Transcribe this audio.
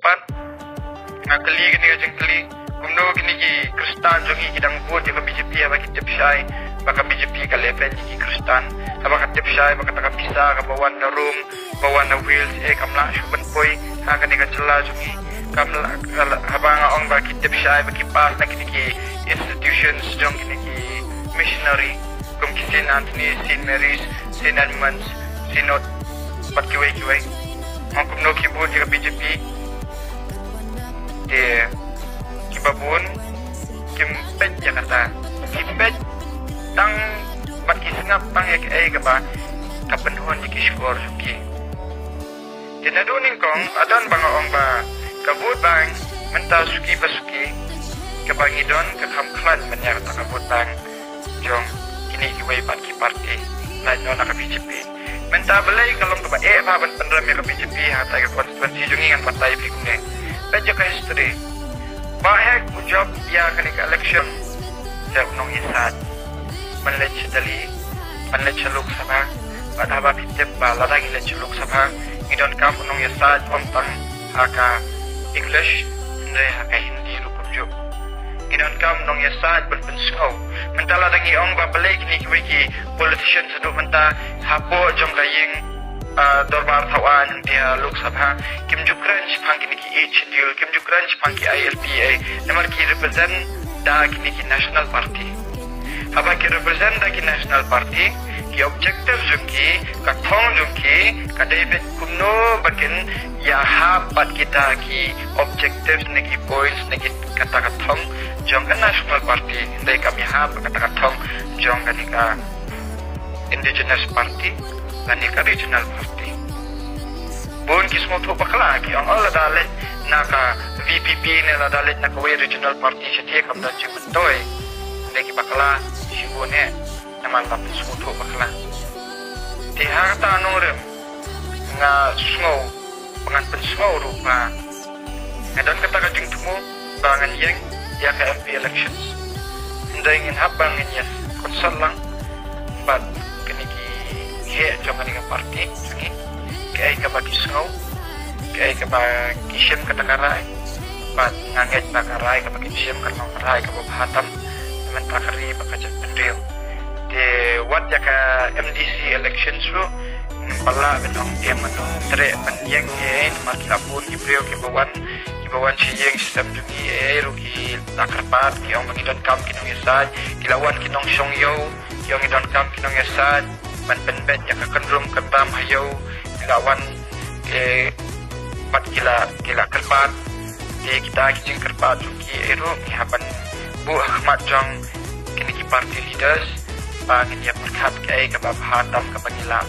pat ngakali kini ajeng kali kumno kini ki kristan jongi kidang ya BJP ya bagi tip syai baka BJP ka level ki kristan aba ka tip syai baka taka bisa ka bawan na room bawan na wheels e kamla shuban poi ha kani ka chela jongi kamla habanga ong baki tip syai baki pas na kini ki institutions jong kini ki missionary kum ki St. Anthony, St. Mary's, St. Edmunds, Synod, pat kiwai kiwai. Ang kumno kibu di BJP, tang ek ay kaba, kapanhon di kishwar suki. Tinadunin kong, adon bang ong ba, kabut bang, menta suki basuki, kabangidon kakamklan manyar ta kabut bang, jong, kini kiwai pat ki parti, na nyo na ka BJP. Menta balai kalau ke eh apa ban pendram ya ke BJP hata ke konstituensi jungi ngan partai fi kumne. Beja ke history. Bahek ujab ya kani ke election. Saya unong isat. Manlech dali. Om tang haka English ndre haka Hindi rupuk juk. Idon kam unong isat berpenskau. Mentala dangi ong ba balai kini kiwiki politician seduk mentah hapo jong kaying uh, dorbar thawan dia lok sabha. Kim jukran chpang ki ki h deal. Kim jukran chpang ki ilpa namar ki represent da ki ki national party haba ki represent da ki national party ki objective jong ki ka thong jong ki ka david kumno bakin ya ha kita ki objectives ne ki points ne ki kata ka thong jong ka national party dai kami ha kata ka thong jong ka ni ka indigenous party dan ika regional party. Buon kismo to bakla ki ang ala dalit naka VPP ni la dalit naka way regional party siya tiyak am dan ki bakla si buone naman la kismo to bakla. Di harta anong rin nga sngo pangan pensngo rupa. Nga doon kata kajing tumo bangan yang ya ka MP elections. Hindi ingin habang yes. Konsol lang. But he jangan dengan parti sini ke ai ka bagi snow. Ke ai ka bagi shem ka takarai bat nganget na karai ka bagi shem ka nang karai ka bahatam men takari ba ka jan pendil de wat ya ka MDC elections ro pala benong dia mano tre pan yang ye mar ki apun ki prio ki bawan ki bawan si yang sistem jungi e ro ki takarpat ki ong mangidon kam ki nong yasad ki lawan ki nong shong yo ki ong idon kam ki nong yasad man penbet yang akan rum ketam hayau lawan ke pat kila kila kerpat. Di kita kijing kerpat suki ero ki haban bu ahmad jong kini ki party leaders. Pangin ya perkat ke ai ke bab hatam ke pangila